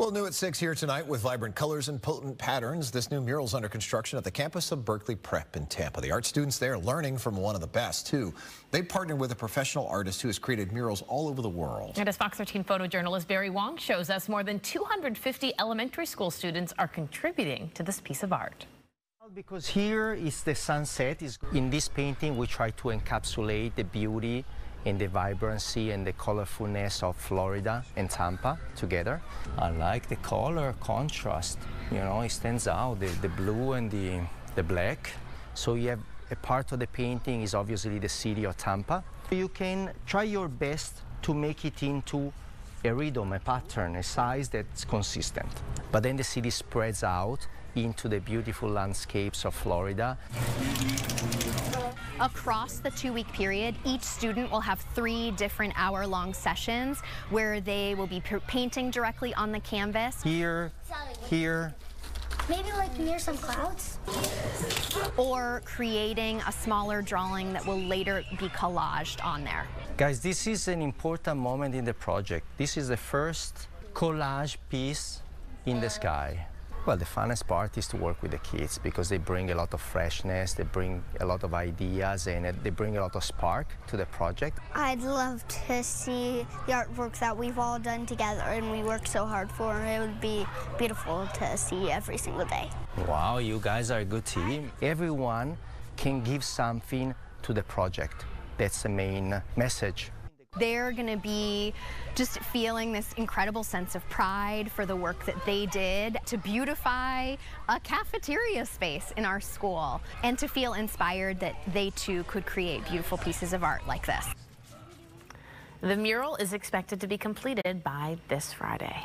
Well, new at 6 here tonight with vibrant colors and potent patterns. This new mural is under construction at the campus of Berkeley Prep in Tampa. The art students there learning from one of the best, too. They partnered with a professional artist who has created murals all over the world. And as Fox 13 photojournalist Barry Wong shows us, more than 250 elementary school students are contributing to this piece of art. Because here is the sunset. Is in this painting, we try to encapsulate the beauty in the vibrancy and the colorfulness of Florida and Tampa together. I like the color contrast, you know, it stands out, the, the blue and the, the black. So you have a part of the painting is obviously the city of Tampa. You can try your best to make it into a rhythm, a pattern, a size that's consistent. But then the city spreads out into the beautiful landscapes of Florida. Across the two-week period, each student will have three different hour-long sessions where they will be painting directly on the canvas. Here, here. Maybe like near some clouds? Or creating a smaller drawing that will later be collaged on there. Guys, this is an important moment in the project. This is the first collage piece in the sky. Well, the funnest part is to work with the kids because they bring a lot of freshness, they bring a lot of ideas, and uh, they bring a lot of spark to the project. I'd love to see the artwork that we've all done together and we worked so hard for. It would be beautiful to see every single day. Wow, you guys are a good team. Everyone can give something to the project. That's the main message. They're going to be just feeling this incredible sense of pride for the work that they did to beautify a cafeteria space in our school and to feel inspired that they too could create beautiful pieces of art like this. The mural is expected to be completed by this Friday.